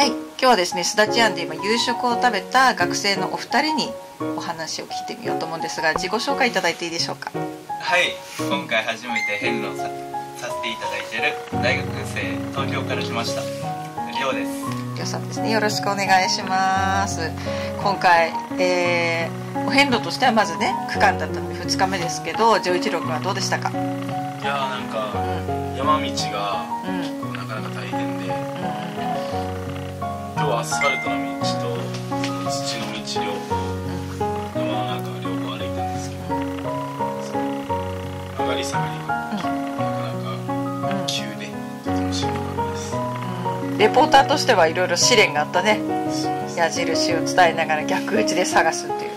はい今日はですねすだち庵で今夕食を食べた学生のお二人にお話を聞いてみようと思うんですが自己紹介いただいていいでしょうか？はい今回初めて遍路ささせていただいている大学生東京から来ましたりょうです。りょうさんですね。よろしくお願いします。今回、えー、お遍路としてはまずね区間だったので2日目ですけど丈一郎君はどうでしたか？いやーなんか山道がうんアスファルトの道とその土の道両方。山の中両方歩いたんですけど上がり下がりがなかなか急でとてもしかったです。うん。レポーターとしてはいろいろ試練があったね。矢印を伝えながら逆打ちで探すっていう。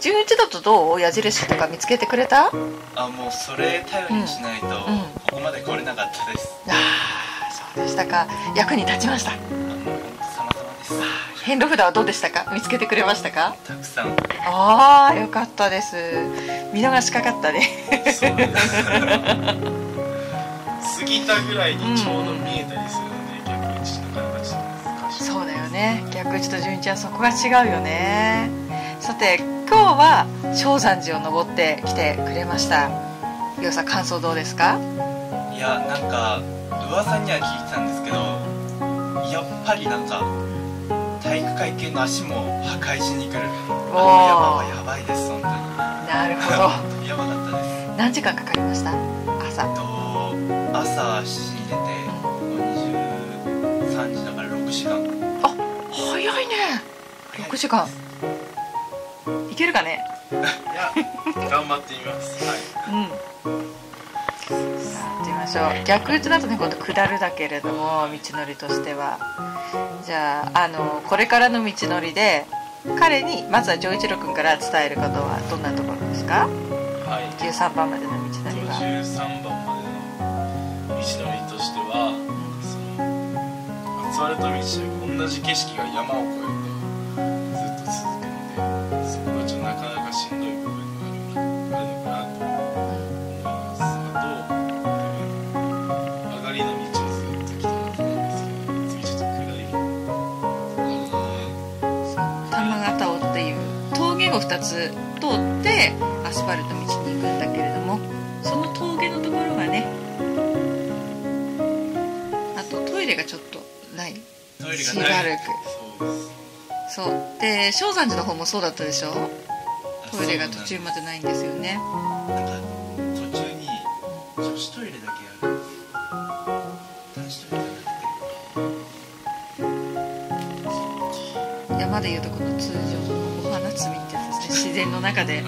11だとどう？矢印とか見つけてくれた？ああもうそれ頼りにしないと、ん。ここまで来れなかったです。あそうでしたか。役に立ちました遍路札はどうでしたか？見つけてくれましたか？たくさん。ああよかったです。見逃しかかったね。過ぎたぐらいにちょうど見えたりするので、逆打ちなかなかちょっと難しい。そうだよね。逆打ちと順一はそこが違うよね。さて今日は正山寺を登ってきてくれました。ようさん感想どうですか？いやなんか噂には聞いてたんですけどやっぱりなんか体育会系の足も破壊しに来る。あ。の山はやばいです本当に。なるほど。やばかったです。何時間かかりました？朝。と朝7時に出て23時だから6時間。早いね。6時間。いけるかね？いや 頑張ってみます。はい。うん。やってみましょう。逆打ちだとね今度下るだけれども道のりとしてはじゃああのこれからの道のりで彼にまずは丈一郎君から伝えることはどんなところですか？はい。13番までの道のりは。13番までの道のりとしてはそのアスファルト道で同じ景色が山を越えるを2つ通ってアスファルト道に行くんだけれどもその峠のところがねあとトイレがちょっとない。トイレがしばらくそう。で正山寺の方もそうだったでしょ？トイレが途中までないんですよね。なんか途中に女子トイレだけある。んです男子トイレじゃ山でいうとこの通常の然の中で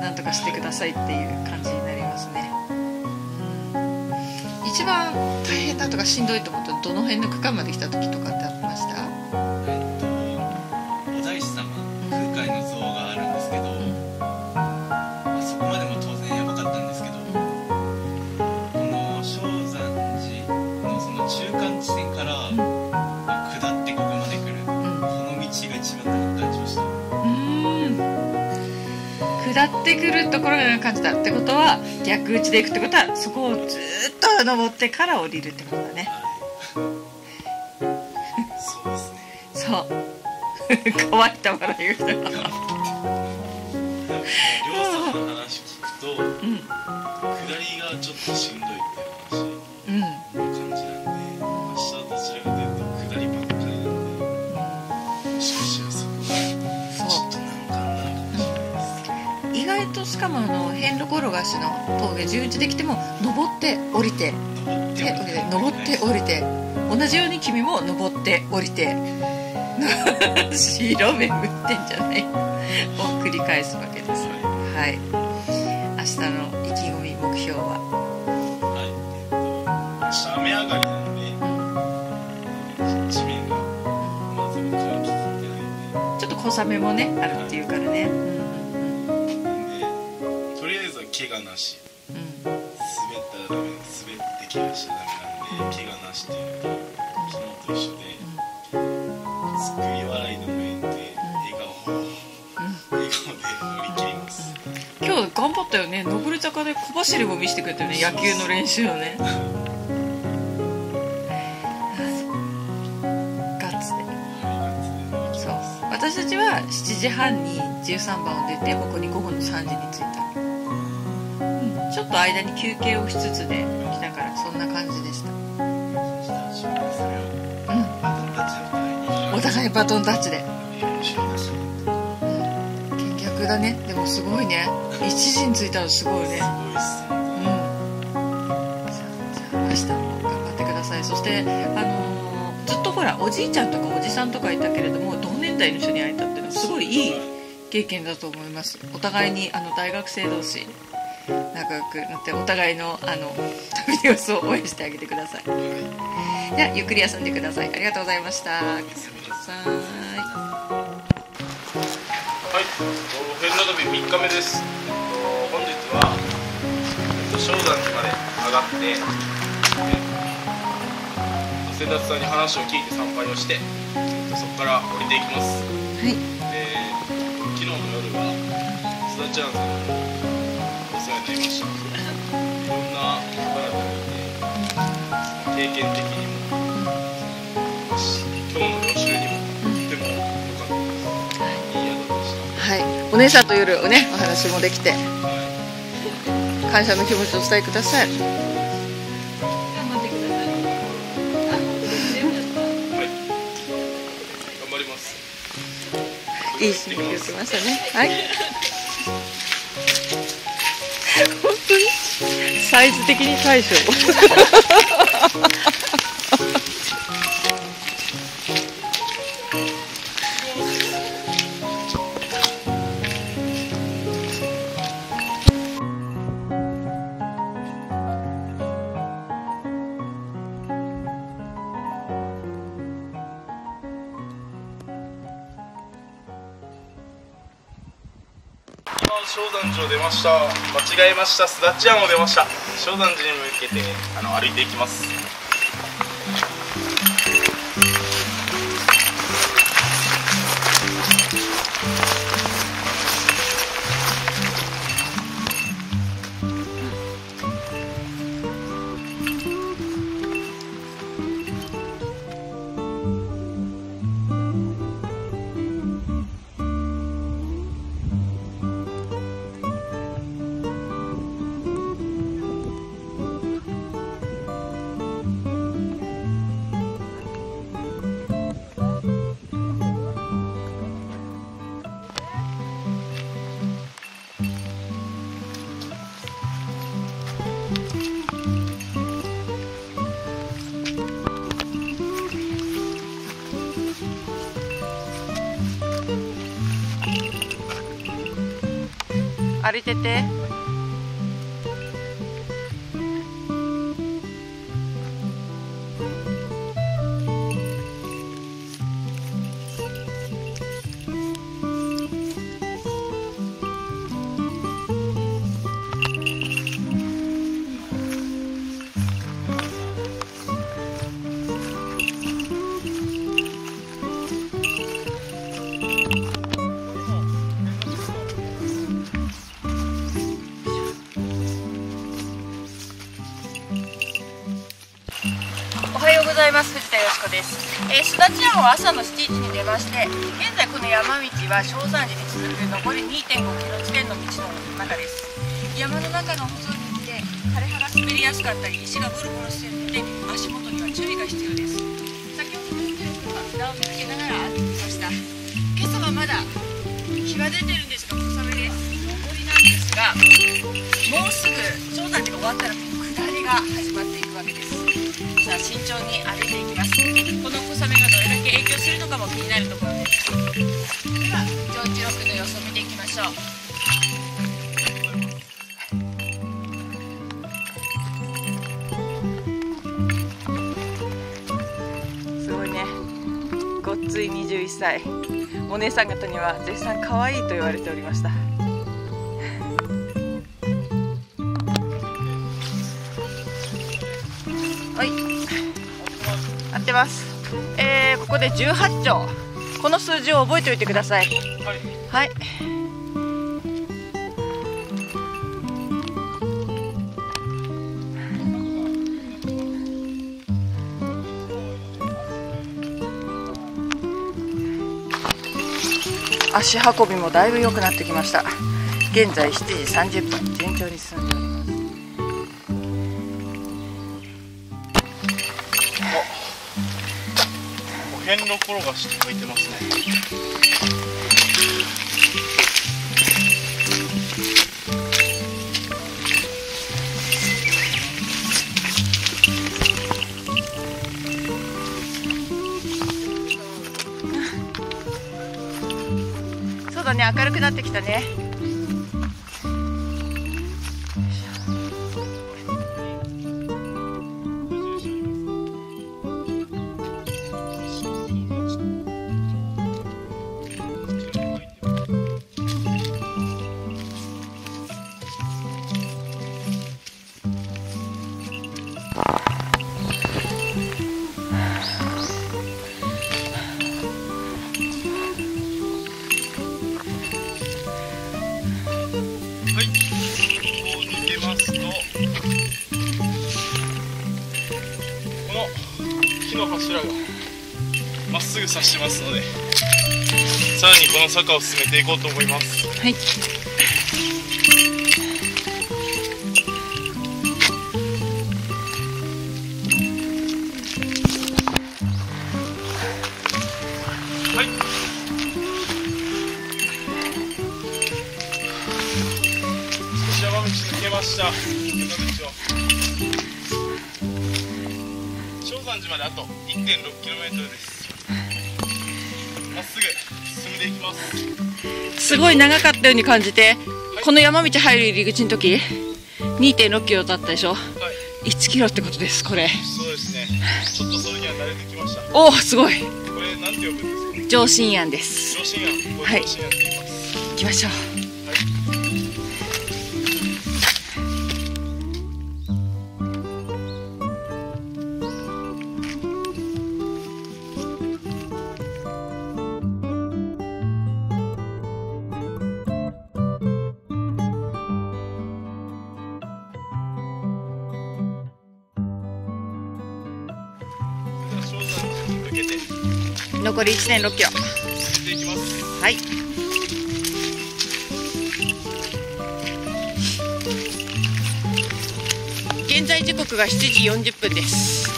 何とかしてくださいっていう感じになりますね。うん。一番大変だとかしんどいと思ったらどの辺の区間まで来た時とかってくるところが感じたってことは逆打ちで行くってことはそこをずーっと登ってから降りるってことだね。そうですね。そう。乾いた笑いが。でもりょうさんの話聞くとうん。下りがちょっとしんどいってしかもあの遍路転がしの峠11できても登って降りて登ってで降りて登って降りて同じように君も登って降りて 白目打ってんじゃない？を繰り返すわけです。はい。明日の意気込み目標は？はい。えっと明日雨上がりなので地面がまず乾ききってないんで。ちょっと小雨もねあるっていうからね怪我なし。うんうん滑ったらダメ滑って怪我しちゃダメなんで怪我なしっていうのと昨日と一緒で救い笑いの面で笑顔笑顔で乗り切ります。今日頑張ったよね。上り坂で小走りも見せてくれたよね野球の練習をね。ガッツちは7時半に13番を出てここに午後の3時に着いた、うん、ちょっと間に休憩をしつつで来たからそんな感じでした。うん。お互いバトンタッチで。見逆だね。でもすごいね。1時に着いたらすごいね。うん。じゃあ明日も頑張ってください。そしてあのーずっとほらおじいちゃんとかおじさんとかいたけれども同年代の人に会えたっていうのはすごいいい経験だと思います。お互いにあの大学生同士仲良くなってお互いのあの旅の様子を応援してあげてください。ではゆっくり休んでください。ありがとうございました。さはい、フェルナ旅3日目です。えっと本日は、えっと、正山寺まで上がって、えっと、先達さんに話を聞いて参拝をして、えっと、そこから降りていきます。はい。で、昨日の夜は、すだちゃんさんにお世話になりました。いろんな方々がいて、経験的にも、今日のにもとっても良かったです。いい宿でした。はいお姉さんと夜おねお話もできてはい感謝の気持ちをお伝えくださいはい。頑張ります。いい刺激をしましたねはいサイズ的に大将今正山寺を出ました。間違えました。すだち庵を出ました。湘南寺に向けてあの歩いていきます。歩いてて。です、えー、すだち山は朝の7時に出まして現在この山道は正山寺に続く残り2.5キロ地点の道の中です。山の中の細い道で枯れ葉が滑りやすかったり石がゴロゴロしているので足元には注意が必要です。先ほどの人は札を見つけながら歩いてきました。今朝はまだ日は出てるんですが小雨です上りなんですがもうすぐ正山寺が終わったらが始まっていくわけですさあ慎重に歩いていきます。この小雨がどれだけ影響するのかも気になるところです。では上智録の様子を見ていきましょうすごいねごっつい21歳。お姉さん方には絶賛可愛いと言われておりました。合ってます。えー、ここで18丁この数字を覚えておいてください。はい。はい足運びもだいぶ良くなってきました。現在7時30分。順調に進んで遍路転がしって書いてますね。そうだね明るくなってきたね。柱がまっすぐ刺してますのでさらにこの坂を進めていこうと思います。はい。はい。少し山道抜けました 2.6km です。まっすぐ進んでいきます。すごい長かったように感じて、この山道入る入り口の時2.6キロだったでしょ、はい、1キロってことですこれ。そうですね。ちょっとそれには慣れてきました。おおすごい。これなんて呼ぶんですか？上新庵です。上新庵。はい。行きましょう。残り1.6キロ。いはい。現在時刻が7時40分です。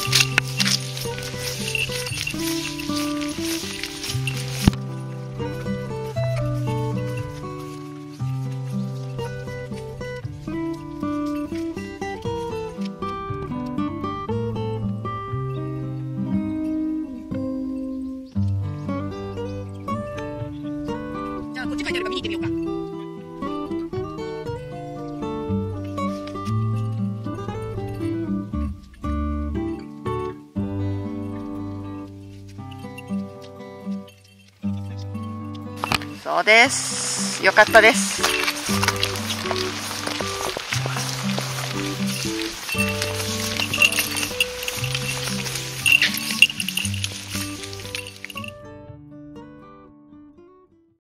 そうです。よかったです。